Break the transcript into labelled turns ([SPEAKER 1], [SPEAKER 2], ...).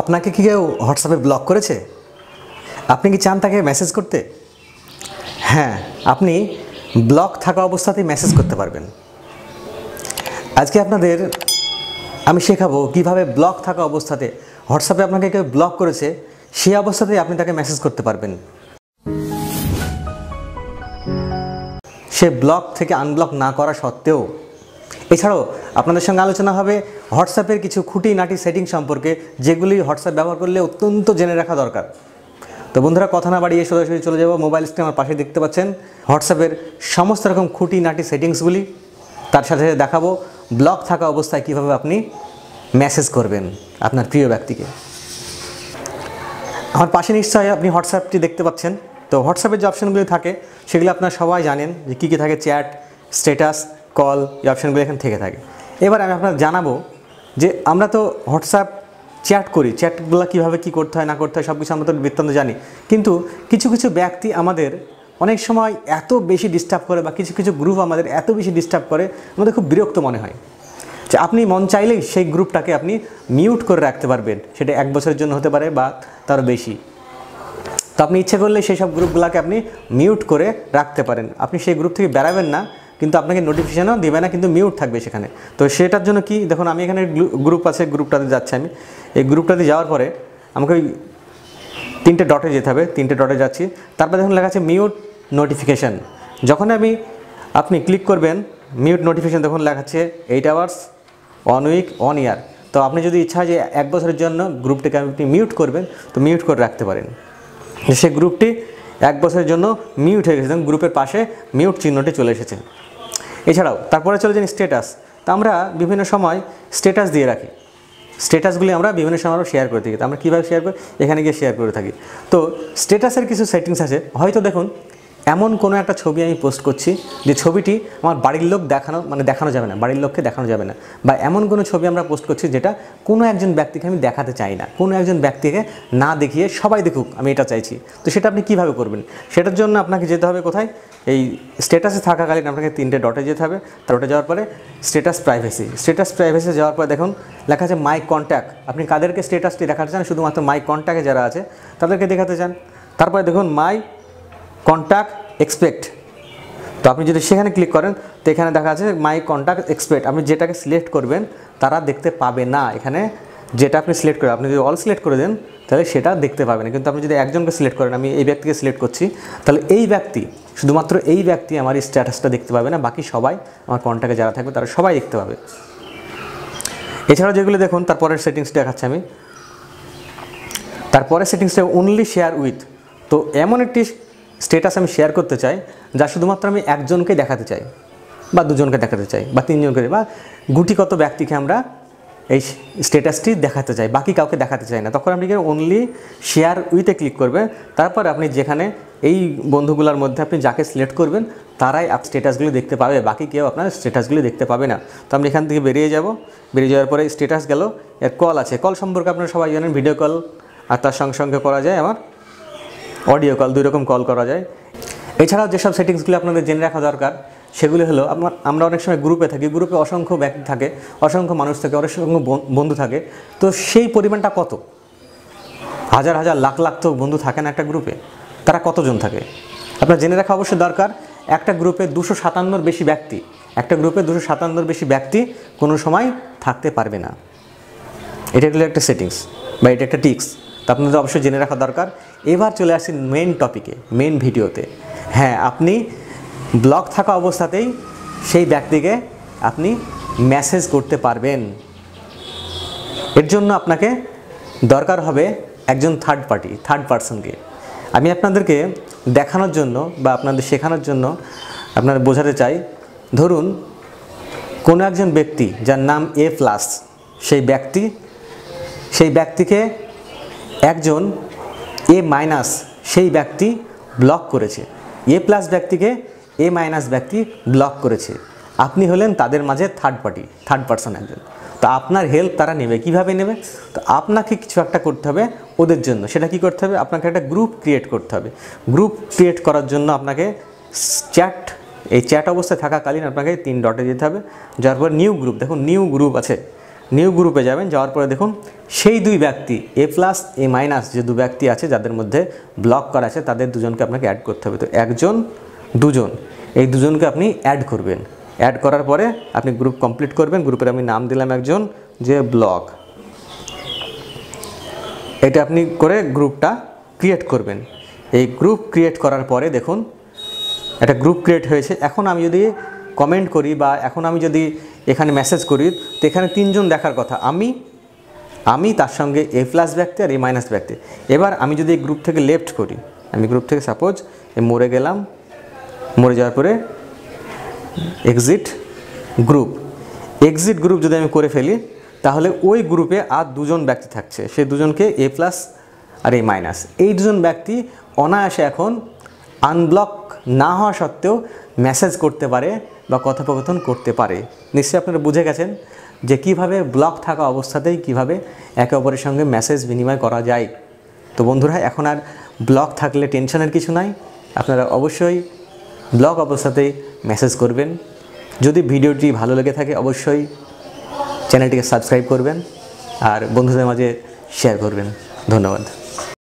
[SPEAKER 1] আপনাকে কি কেউ হোয়াটসঅ্যাপে ব্লক করেছে? আপনি কি চান তাকে মেসেজ করতে? হ্যাঁ আপনি ব্লক থাকা অবস্থাতেই মেসেজ করতে পারবেন। আজকে আপনাদের আমি শেখাবো কীভাবে ব্লক থাকা অবস্থাতে হোয়াটসঅ্যাপে আপনাকে কেউ ব্লক করেছে, সেই অবস্থাতেই আপনি তাকে মেসেজ করতে পারবেন। সে ব্লক থেকে আনব্লক না করা সত্ত্বেও, এছাড়াও আপনাদের সঙ্গে আলোচনা হবে হোয়াটসঅ্যাপের কিছু খুঁটি নাটি সেটিং সম্পর্কে, যেগুলি হোয়াটসঅ্যাপ ব্যবহার করলে অত্যন্ত জেনে রাখা দরকার। তো বন্ধুরা, কথা না বাড়িয়ে সরাসরি চলে যাব। মোবাইল স্ক্রিন আমার পাশে দেখতে পাচ্ছেন। হোয়াটসঅ্যাপের সমস্ত রকম খুঁটি নাটি সেটিংসগুলি। তার সাথে দেখাবো ব্লক থাকা অবস্থায় কীভাবে আপনি মেসেজ করবেন আপনার প্রিয় ব্যক্তিকে। আমার পাশে নিশ্চয়ই আপনি হোয়াটসঅ্যাপটি দেখতে পাচ্ছেন। তো হোয়াটসঅ্যাপের যে অপশানগুলি থাকে, সেগুলো আপনারা সবাই জানেন যে কী কী থাকে, চ্যাট, স্ট্যাটাস, কল, এই অপশানগুলো এখানে থেকে থাকে। এবার আমি আপনার জানাব যে আমরা তো হোয়াটসঅ্যাপ চ্যাট করি, চ্যাটগুলো কীভাবে কী করতে হয়, না করতে হয় সব কিছু আমরা তো বৃত্তান্ত জানি। কিন্তু কিছু কিছু ব্যক্তি আমাদের অনেক সময় এত বেশি ডিস্টার্ব করে বা কিছু কিছু গ্রুপ আমাদের এত বেশি ডিস্টার্ব করে, আমাদের খুব বিরক্ত মনে হয়। যে আপনি মন চাইলেই সেই গ্রুপটাকে আপনি মিউট করে রাখতে পারবেন। সেটা এক বছরের জন্য হতে পারে বা তারও বেশি। তো আপনি ইচ্ছে করলে সেই সব গ্রুপগুলোকে আপনি মিউট করে রাখতে পারেন। আপনি সেই গ্রুপ থেকে বেরাবেন না। কিন্তু আপনাকে নোটিফিকেশানও দেবে না, কিন্তু মিউট থাকবে সেখানে। তো সেটার জন্য কি, দেখুন আমি এখানে গ্রুপ আছে গ্রুপটাতে যাচ্ছি আমি। এই গ্রুপটাতে যাওয়ার পরে আমাকে ওই তিনটে ডটে যেতে হবে, তিনটে ডটে যাচ্ছি। তারপর দেখুন লেখা আছে মিউট নোটিফিকেশান যখন আমি, আপনি ক্লিক করবেন মিউট নোটিফিকেশান দেখুন লেখাচ্ছে eight hours one week one year তো আপনি যদি ইচ্ছা হয় যে এক বছরের জন্য গ্রুপটিকে আপনি মিউট করবেন, তো মিউট করে রাখতে পারেন। সে গ্রুপটি এক বছরের জন্য মিউট হয়ে গেছে। গ্রুপের পাশে মিউট চিহ্নটি চলে এসেছে। এছাড়াও, তারপরে চলে যান স্ট্যাটাস তা আমরা বিভিন্ন সময় স্ট্যাটাস দিয়ে রাখি। স্ট্যাটাসগুলি আমরা বিভিন্ন সময় শেয়ার করে থাকি। তো আমরা কীভাবে শেয়ার করি? এখানে গিয়ে শেয়ার করে থাকি। তো স্ট্যাটাসের কিছু সেটিংস আছে। হয়তো দেখুন এমন কোনো একটা ছবি আমি পোস্ট করছি যে ছবিটি আমার বাড়ির লোক দেখানো মানে দেখানো যাবে না, বাড়ির লোককে দেখানো যাবে না। বা এমন কোনো ছবি আমরা পোস্ট করছি যেটা কোনো একজন ব্যক্তিকে আমি দেখাতে চাই না, কোনো একজন ব্যক্তিকে না দেখিয়ে সবাই দেখুক আমি এটা চাইছি। তো সেটা আপনি কীভাবে করবেন? সেটার জন্য আপনাকে যেতে হবে কোথায়? এই স্ট্যাটাসে থাকাকালীন আপনাকে তিনটে ডটে যেতে হবে। তার ডটে যাওয়ার পরে স্ট্যাটাস প্রাইভেসি স্ট্যাটাস প্রাইভেসি যাওয়ার পরে দেখুন, লেখা আছে মাই কন্ট্যাক্ট আপনি কাদেরকে স্ট্যাটাসটি দেখাতে চান? শুধুমাত্র মাই কন্ট্যাক্টে যারা আছে, তাদেরকে দেখাতে চান। তারপরে দেখুন মাই কন্ট্যাক্ট এক্সপেক্ট তো আপনি যদি সেখানে ক্লিক করেন, তো এখানে দেখা যাচ্ছে মাই কন্ট্যাক্ট এক্সপেক্ট আপনি যেটাকে সিলেক্ট করবেন, তারা দেখতে পাবে না। এখানে যেটা আপনি সিলেক্ট করেন আপনি যদি অল সিলেক্ট করে দেন, তাহলে সেটা দেখতে পাবে না। কিন্তু আপনি যদি একজনকে সিলেক্ট করেন, আমি এই ব্যক্তিকে সিলেক্ট করছি, তাহলে এই ব্যক্তি, শুধুমাত্র এই ব্যক্তি আমার স্ট্যাটাসটা দেখতে পাবে না। বাকি সবাই আমার কন্ট্যাক্টে যারা থাকবে, তারা সবাই দেখতে পাবে। এছাড়াও যেগুলো দেখুন, তারপরের সেটিংস দেখাচ্ছি আমি। তারপরে সেটিংসটা অনলি শেয়ার উইথ তো এমন একটি স্টেটাস আমি শেয়ার করতে চাই, যা শুধুমাত্র আমি একজনকে দেখাতে চাই, বা দুজনকে দেখাতে চাই, বা তিনজনকে বা গুটিগত ব্যক্তিকে আমরা এই স্টেটাসটি দেখাতে চাই, বাকি কাউকে দেখাতে চাই না। তখন আপনি অনলি শেয়ার উইথে ক্লিক করবেন তারপর আপনি যেখানে এই বন্ধুগুলোর মধ্যে আপনি যাকে সিলেক্ট করবেন, তারাই আপ স্টেটাসগুলি দেখতে পাবে, বাকি কেউ আপনার স্টেটাসগুলি দেখতে পাবে না। তো আমি এখান থেকে বেরিয়ে যাব, বেরিয়ে যাওয়ার পরে স্টেটাস গেল, এর কল আছে। কল সম্পর্কে আপনারা সবাই জানেন ভিডিও কল আর তার সঙ্গে সঙ্গে করা যায় আমার অডিও কল, দুই রকম কল করা যায়। এছাড়াও যেসব সেটিংসগুলো আপনাদের জেনে রাখা দরকার, সেগুলি হলো আমরা অনেক সময় গ্রুপে থাকি, গ্রুপে অসংখ্য ব্যক্তি থাকে, অসংখ্য মানুষ থাকে, অসংখ্য বন্ধু থাকে। তো সেই পরিমাণটা কত? হাজার হাজার, লাখ লাখ তো বন্ধু থাকে না একটা গ্রুপে। তারা কতজন থাকে? আপনার জেনে রাখা অবশ্যই দরকার, একটা গ্রুপে দুশো সাতান্নর বেশি ব্যক্তি, একটা গ্রুপে দুশো সাতান্নর বেশি ব্যক্তি কোনো সময় থাকতে পারবে না। এটা হলো একটা সেটিংস বা এটা একটা টিক্স। তা আপনাদের অবশ্যই জেনে রাখা দরকার। এবার চলে আসছি মেন টপিকে মেন ভিডিওতে হ্যাঁ আপনি ব্লক থাকা অবস্থাতেই সেই ব্যক্তিকে আপনি মেসেজ করতে পারবেন। এর জন্য আপনাকে দরকার হবে একজন থার্ড পার্টি থার্ড পার্সনকে আমি আপনাদেরকে দেখানোর জন্য বা আপনাদের শেখানোর জন্য আপনারা বোঝাতে চাই, ধরুন কোনো একজন ব্যক্তি যার নাম এ প্লাস সেই ব্যক্তি, সেই ব্যক্তিকে একজন এ মাইনাস সেই ব্যক্তি ব্লক করেছে। এ প্লাস ব্যক্তিকে এ মাইনাস ব্যক্তি ব্লক করেছে। আপনি হলেন তাদের মাঝে থার্ড পার্টি থার্ড পার্সন একজন। তো আপনার হেল্প তারা নেবে, কীভাবে নেবে? তো আপনাকে কিছু একটা করতে হবে ওদের জন্য। সেটা কি করতে হবে? আপনাকে একটা গ্রুপ ক্রিয়েট করতে হবে। গ্রুপ ক্রিয়েট করার জন্য আপনাকে চ্যাট এই চ্যাট অবস্থায় থাকাকালীন আপনাকে তিন ডটে যেতে হবে। যার পর নিউ গ্রুপ দেখুন নিউ গ্রুপ আছে। নিউ গ্রুপে যাবেন, যাওয়ার পরে দেখুন সেই দুই ব্যক্তি এ প্লাস এ মাইনাস যে দু ব্যক্তি আছে, যাদের মধ্যে ব্লক করা আছে, তাদের দুজনকে আপনাকে অ্যাড করতে হবে। তো একজন, দুজন, এই দুজনকে আপনি অ্যাড করবেন। অ্যাড করার পরে আপনি গ্রুপ কমপ্লিট করবেন গ্রুপের আমি নাম দিলাম একজন, যে ব্লক এটা আপনি করে গ্রুপটা ক্রিয়েট করবেন। এই গ্রুপ ক্রিয়েট করার পরে দেখুন, একটা গ্রুপ ক্রিয়েট হয়েছে। এখন আমি যদি কমেন্ট করি বা এখন আমি যদি এখানে মেসেজ করি, তো এখানে তিনজন দেখার কথা। আমি আমি তার সঙ্গে এ প্লাস ব্যক্তি আর এ মাইনাস ব্যক্তি। এবার আমি যদি এই গ্রুপ থেকে লেফট করি, আমি গ্রুপ থেকে সাপোজ এ মরে গেলাম, মরে যাওয়ার পরে এক্সিট গ্রুপ এক্সিট গ্রুপ যদি আমি করে ফেলি, তাহলে ওই গ্রুপে আর দুজন ব্যক্তি থাকছে। সে দুজনকে এ প্লাস আর এ মাইনাস এই দুজন ব্যক্তি অনায়াসে এখন আনব্লক না হওয়া সত্ত্বেও মেসেজ করতে পারে বা কথোপকথন করতে পারে। নিশ্চয়ই আপনারা বুঝে গেছেন যে কীভাবে ব্লক থাকা অবস্থাতেই কীভাবে একে অপরের সঙ্গে মেসেজ বিনিময় করা যায়। তো বন্ধুরা, এখন আর ব্লক থাকলে টেনশনের কিছু নাই। আপনারা অবশ্যই ব্লক অবস্থাতেই মেসেজ করবেন। যদি ভিডিওটি ভালো লেগে থাকে, অবশ্যই চ্যানেলটিকে সাবস্ক্রাইব করবেন আর বন্ধুদের মাঝে শেয়ার করবেন। ধন্যবাদ।